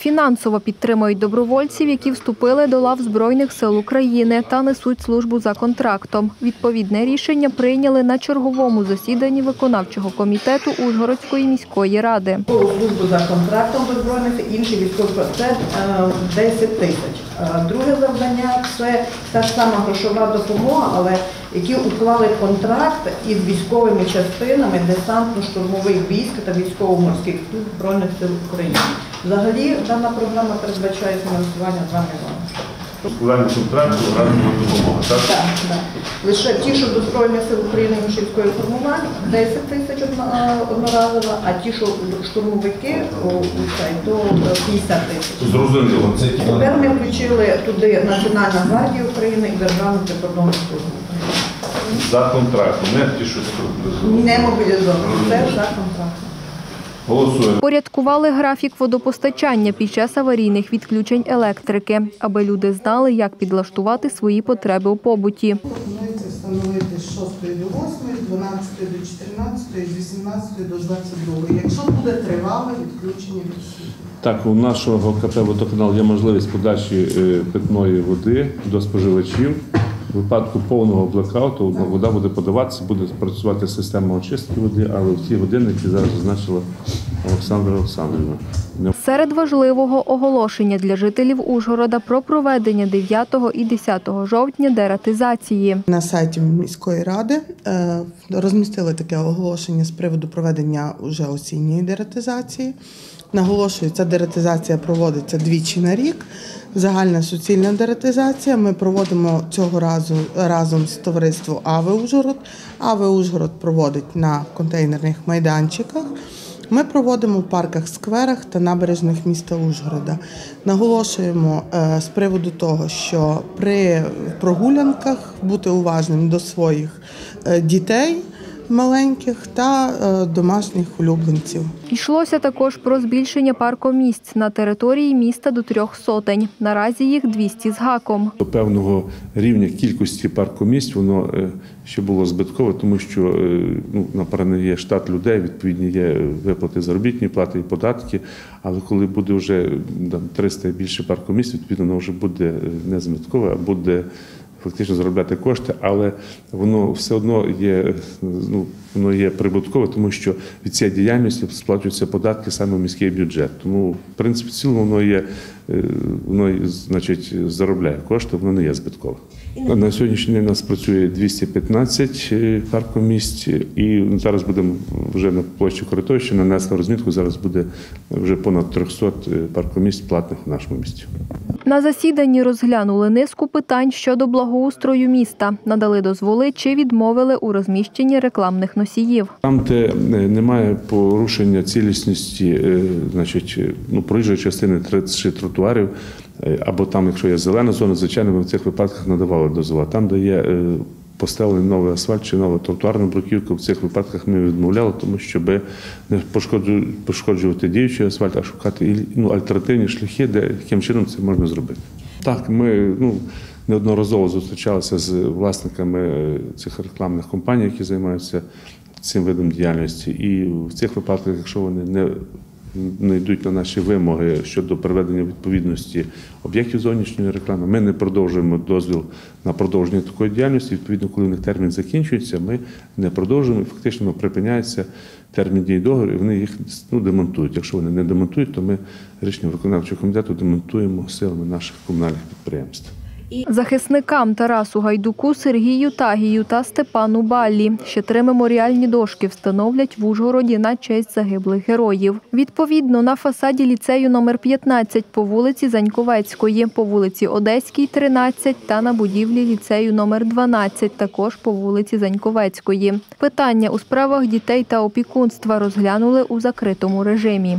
Фінансово підтримують добровольців, які вступили до лав Збройних сил України та несуть службу за контрактом. Відповідне рішення прийняли на черговому засіданні виконавчого комітету Ужгородської міської ради. службу за контрактом до збройних сил, інший військовий це е, 10 тисяч. Е, Друге завдання це та ж сама грошова допомога, але які уклали контракт із військовими частинами десантно-штурмових військ та військово-морських сил Збройних сил України. Взагалі дана програма передбачає фінансування 2 мільйони. Складання контракту разова допомога. Так? Так, так. Лише ті, що до Збройних сил України мужської формування, 10 тисяч е, одноразово, а ті, що штурмовики, то 50 тисяч. Зрозуміло. Це Тепер ми включили туди Національну гвардію України і Державну прикордонну службу. за контрактом, не ті, що Не мобілізовані, це за контрактом. Голосуємо. Порядкували графік водопостачання під час аварійних відключень електрики, аби люди знали, як підлаштувати свої потреби у побуті. Пропонується встановити з 6 до 8, з 12 до 14, з 18 до 22. Якщо буде тривале відключення від. Так, у нашого КП «Водоканал» є можливість подачі е, питної води до споживачів. У випадку повного блекауту вода буде подаватися, буде працювати система очистки води, але в ті години, які зараз зазначила Олександра Олександрівна. Серед важливого оголошення для жителів Ужгорода про проведення 9 і 10 жовтня дератизації. На сайті міської ради е, розмістили таке оголошення з приводу проведення уже осінньої дератизації. Наголошую, ця дератизація проводиться двічі на рік. Загальна суцільна дератизація. Ми проводимо цього разу разом з товариством АВЕ Ужгород. АВЕ Ужгород проводить на контейнерних майданчиках. Ми проводимо в парках, скверах та набережних міста Ужгорода. Наголошуємо е, з приводу того, що при прогулянках бути уважним до своїх е, дітей маленьких та е, домашніх улюбленців. Йшлося також про збільшення паркомісць на території міста до трьох сотень. Наразі їх 200 з гаком. До певного рівня кількості паркомісць воно е, ще було збиткове, тому що е, ну, напевно, є штат людей, відповідні є виплати заробітні плати і податки. Але коли буде вже там, 300 і більше паркомісць, відповідно, воно вже буде не збиткове, а буде фактично заробляти кошти, але воно все одно є, е, ну, воно є прибуткове, тому що від цієї діяльності сплачуються податки саме в міський бюджет. Тому, в принципі, в цілому воно є, е, воно значить, заробляє кошти, воно не є збиткове. На сьогоднішній день у нас працює 215 е, паркомісць, і зараз будемо вже на площі Коротовища нанесли розмітку. Зараз буде вже понад 300 е, паркомісць платних у нашому місті. На засіданні розглянули низку питань щодо благоустрою міста, надали дозволи чи відмовили у розміщенні рекламних носіїв. Там, де е, немає порушення цілісності, е, значить, е, ну, проїжджої частини чи тротуарів, або там, якщо є зелена зона, звичайно, ми в цих випадках надавали дозволи. Там, де є поставлений новий асфальт чи нова тротуарна бруківка, в цих випадках ми відмовляли, тому щоб не пошкоджу- пошкоджувати діючий асфальт, а шукати ну, альтернативні шляхи, де яким чином це можна зробити. Так, ми ну, неодноразово зустрічалися з власниками цих рекламних компаній, які займаються цим видом діяльності. І в цих випадках, якщо вони не, не йдуть на наші вимоги щодо приведення відповідності об'єктів зовнішньої реклами, ми не продовжуємо дозвіл на продовження такої діяльності. Відповідно, коли у них термін закінчується, ми не продовжуємо. Фактично припиняється термін дії договору, і вони їх ну, демонтують. Якщо вони не демонтують, то ми рішення виконавчого комітету демонтуємо силами наших комунальних підприємств. Захисникам Тарасу Гайдуку, Сергію Тагію та Степану Баллі ще три меморіальні дошки встановлять в Ужгороді на честь загиблих героїв. Відповідно, на фасаді ліцею номер 15 по вулиці Заньковецької, по вулиці Одеській, 13 та на будівлі ліцею номер 12, також по вулиці Заньковецької. Питання у справах дітей та опікунства розглянули у закритому режимі.